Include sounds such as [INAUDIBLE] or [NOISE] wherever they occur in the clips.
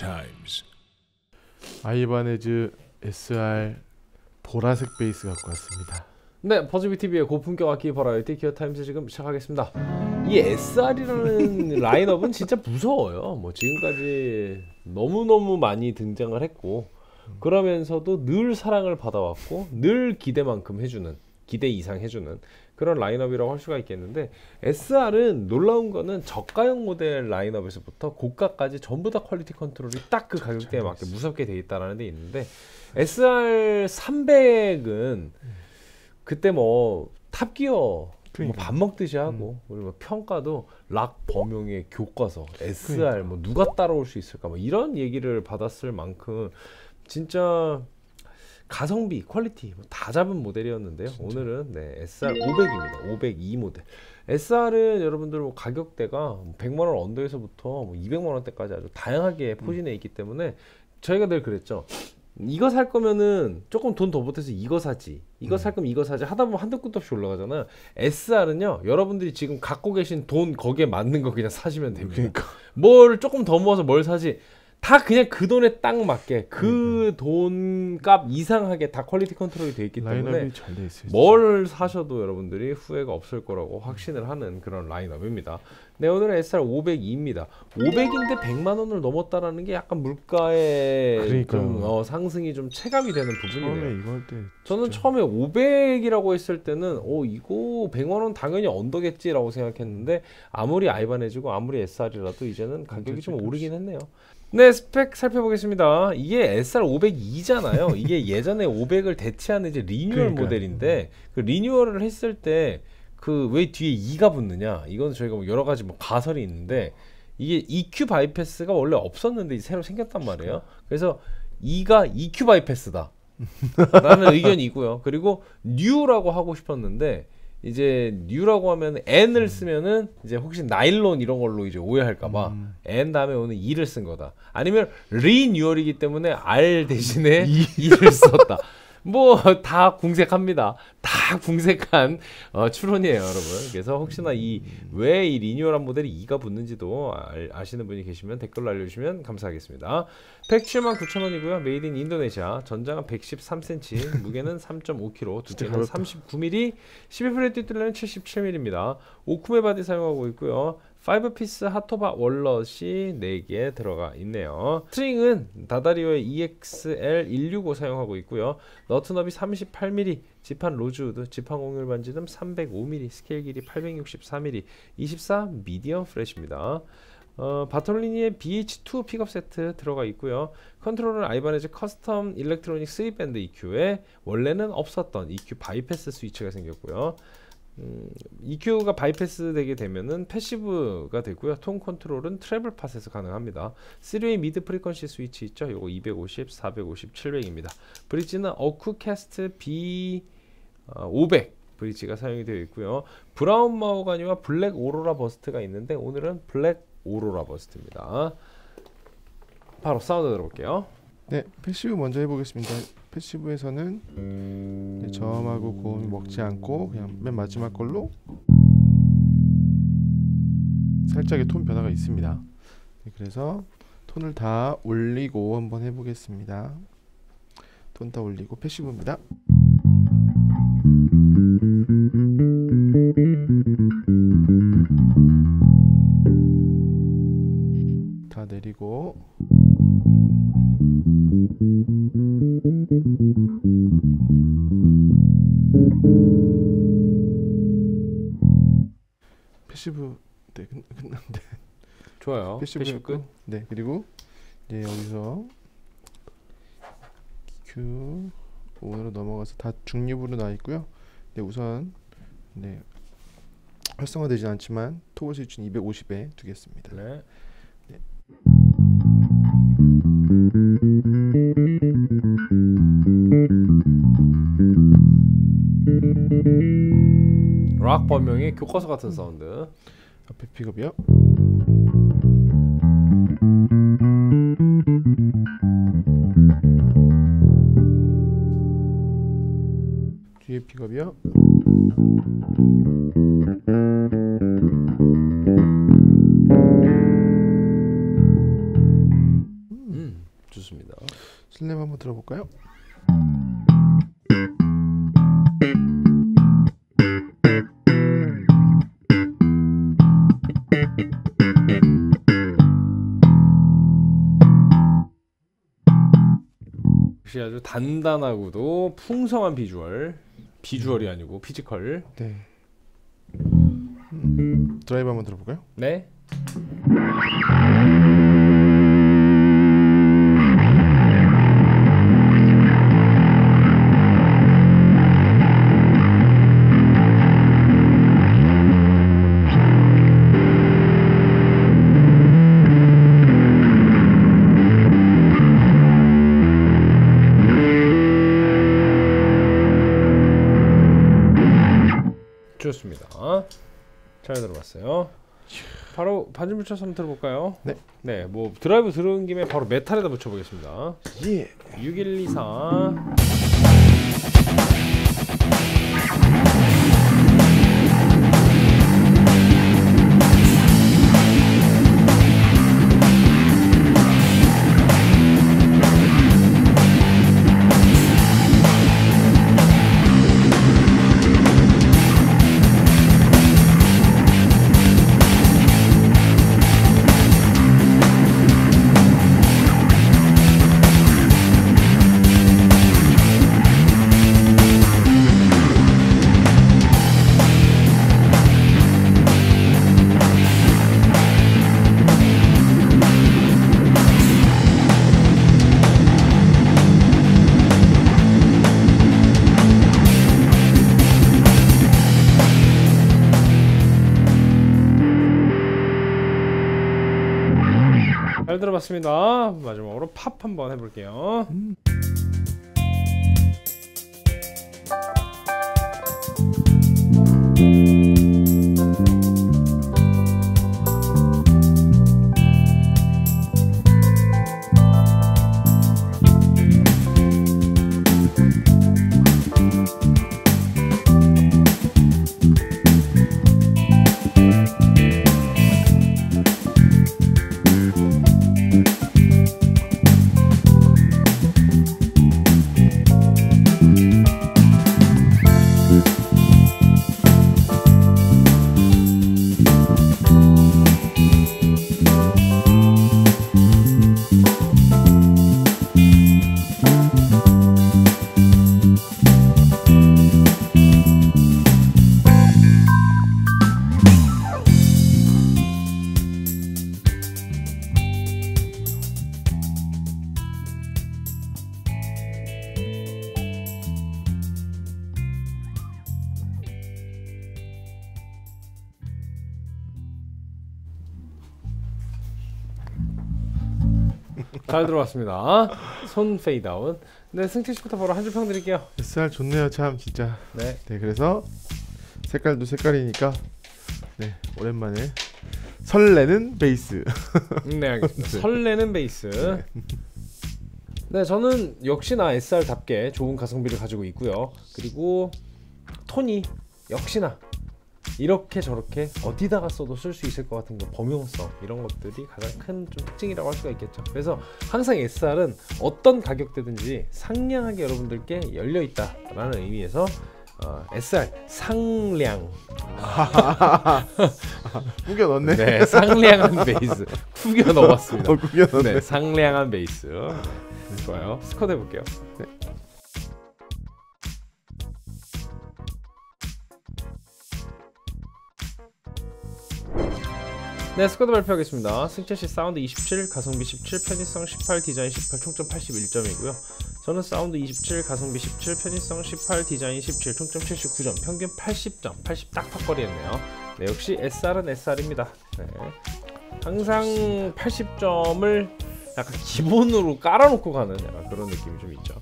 times. 아이바네즈 SR 보라색 베이스 갖고 왔습니다. 네, 버즈비 TV의 고품격 악기 버라이어티 Gear Times 지금 시작하겠습니다. 이 SR이라는 [LAUGHS] 라인업은 진짜 무서워요. 뭐 지금까지 너무 너무 많이 등장을 했고 그러면서도 늘 사랑을 받아왔고 늘 기대만큼 해주는 기대 이상 해주는 그런 라인업이라고 할 수가 있겠는데 SR은 놀라운 거는 저가형 모델 라인업에서부터 고가까지 전부 다 quality control이 딱 그 가격대에 맞게 무섭게 돼 있다라는 데 있는데 SR 300은 그때 뭐 top gear 뭐 그러니까. 밥 먹듯이 하고 그리고 뭐 평가도 락 범용의 교과서 SR 뭐 누가 따라올 수 있을까 뭐 이런 얘기를 받았을 만큼 진짜 가성비, quality 뭐 다 잡은 모델이었는데요. 오늘은 네, SR 500입니다. 502 모델. SR은 여러분들 뭐 가격대가 100만 원 under에서부터 뭐 200만 원대까지 아주 다양하게 포진해 있기 때문에 저희가 늘 그랬죠. 이거 살 거면은 조금 돈 더 보태서 이거 사지. 이거 살 거면 이거 사지. 하다 보면 한도 끝도 없이 올라가잖아. SR은요. 여러분들이 지금 갖고 계신 돈 거기에 맞는 거 그냥 사시면 됩니다. 그러니까 뭘 조금 더 모아서 뭘 사지 다 그냥 그 돈에 딱 맞게 그 돈값 이상하게 다 quality control이 돼 있기 때문에 라인업이 잘돼 있어요. 뭘 사셔도 여러분들이 후회가 없을 거라고 확신을 하는 그런 라인업입니다. 네 오늘은 SR 502입니다. 500인데 100만 원을 넘었다라는 게 약간 물가의 그러니까요. 좀 어, 상승이 좀 체감이 되는 부분이네요. 처음에 때 저는 처음에 500이라고 했을 때는 어 이거 100만 원 당연히 under겠지라고 생각했는데 아무리 아이바네즈고 아무리 SR이라도 이제는 가격이 좀. 오르긴 했네요. 네 스펙 살펴보겠습니다. 이게 SR 502잖아요. 이게 [LAUGHS] 예전에 500을 대체하는 이제 리뉴얼 그러니까요. 모델인데 그 리뉴얼을 했을 때 그 왜 뒤에 2가 붙느냐? 이건 저희가 뭐 여러 가지 뭐 가설이 있는데 이게 EQ 바이패스가 원래 없었는데 새로 생겼단 말이에요. 그래서 2가 EQ 바이패스다. 라는 의견이 있고요. 그리고 뉴라고 하고 싶었는데 이제 뉴라고 하면 N을 쓰면은 이제 혹시 나일론 이런 걸로 이제 오해할까봐 음. N 다음에 오는 E를 쓴 거다. 아니면 리뉴얼이기 때문에 R 대신에 [LAUGHS] E를 썼다. 뭐 다 궁색합니다. 다 궁색한 어, 추론이에요, 여러분. 그래서 혹시나 이 왜 이 리뉴얼한 모델이 2가 붙는지도 알, 아시는 분이 계시면 댓글로 알려주시면 감사하겠습니다. 179,000원이고요. Made in Indonesia. 전장은 113cm, 무게는 3.5kg, 두께는 가볍다. 39mm, 12fret 뒤 둘레는 77mm입니다. okoume body 사용하고 있고요. 5 piece jatoba walnut이 4개 들어가 있네요. string은 D'Addario의 EXL165 사용하고 있고요. 너트너비 38mm, 지판 로즈우드, 지판 곡률 반지름 305mm, 스케일 길이 864mm, 24 medium fret입니다. 어, Bartolini의 BH2 pickup 세트 들어가 있고요. 컨트롤은 아이바네즈 custom electronic 3 band EQ에 원래는 없었던 EQ bypass 스위치가 생겼고요. 음, EQ가 bypass 되게 되면은 passive가 되고요. tone control은 treble pot에서 가능합니다. 3 way mid frequency 스위치 있죠. 요거 250, 450, 700입니다. 브릿지는 어쿠캐스트 B 어, 500 bridge가 사용이 되어 있고요. brown mahogany와 black aurora burst가 있는데 오늘은 black aurora burst입니다. 바로 사운드 들어볼게요. 네 passive 먼저 해보겠습니다. passive에서는 네, 저음하고 고음이 먹지 않고 그냥 맨 마지막 걸로 살짝의 톤 변화가 있습니다. 네, 그래서 톤을 다 올리고 한번 해보겠습니다. 톤 다 올리고 패시브입니다. 다 내리고 passive 네 끝, 끝났는데 좋아요. passive passive 끝. 네 그리고 이제 여기서 EQ 온으로 넘어가서 다 중립으로 나와 있고요. 네 우선 네 활성화되진 않지만 toggle 스위치는 250에 두겠습니다. 네. 락 범용의 교과서 같은 사운드. 앞에 픽업이요. 뒤에 픽업이요. 슬랩 한번 들어볼까요? 역시 아주 단단하고도 풍성한 비주얼. 비주얼이 아니고 피지컬. 네. 음, 드라이브 한번 들어볼까요? 네. 좋습니다. 잘 들어봤어요. 바로 반주 붙여서 한번 들어볼까요? 네. 네, 뭐 드라이브 들은 김에 바로 메탈에다 붙여보겠습니다. 예. 6124. 잘 들어봤습니다. 마지막으로 팝 한번 해볼게요. 잘 들어봤습니다. 손 아웃. 네, 승태 씨부터 바로 한 줄 평 드릴게요. SR 좋네요, 참 진짜. 네. 네, 그래서 색깔도 색깔이니까 네 오랜만에 설레는 베이스. 네, 알겠습니다. 설레는 베이스. 네, 저는 역시나 SR답게 좋은 가성비를 가지고 있고요. 그리고 톤이 역시나 이렇게 저렇게 어디다가 써도 쓸 수 있을 것 같은 그 범용성 이런 것들이 가장 큰 좀 특징이라고 할 수가 있겠죠. 그래서 항상 SR은 어떤 가격대든지 상냥하게 여러분들께 열려 있다라는 의미에서 어, SR 상량 [LAUGHS] 꾸겨 넣네. 네 상량한 베이스 구겨 넣었습니다. 어, 꾸겨 넣네. 네, 상량한 베이스. 네, 좋아요. 스쿼드 해볼게요. 네. 네, 스코어 발표하겠습니다. 승채 씨 사운드 27, 가성비 17, 편의성 18, 디자인 18, 총점 81점이고요. 저는 사운드 27, 가성비 17, 편의성 18, 디자인 17, 총점 79점, 평균 80점, 80 딱 딱 기록했네요. 네, 역시 SR은 SR입니다. 네. 항상 80점을 약간 기본으로 깔아놓고 가는 약간 그런 느낌이 좀 있죠.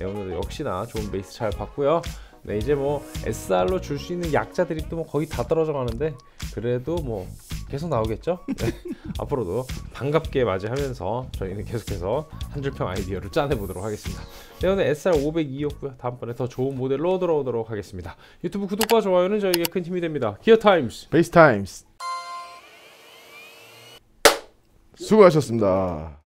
네, 오늘도 역시나 좋은 베이스 잘 봤고요. 네, 이제 뭐 SR로 줄 수 있는 약자들이 또 뭐 거의 다 떨어져 가는데 그래도 뭐 계속 나오겠죠. 네, [LAUGHS] 앞으로도 반갑게 맞이하면서 저희는 계속해서 한 줄평 아이디어를 짜내 보도록 하겠습니다. 네, 오늘 SR 502였고요. 다음번에 더 좋은 모델로 돌아오도록 하겠습니다. 유튜브 구독과 좋아요는 저에게 큰 힘이 됩니다. Gear Times. Bass Times. 수고하셨습니다.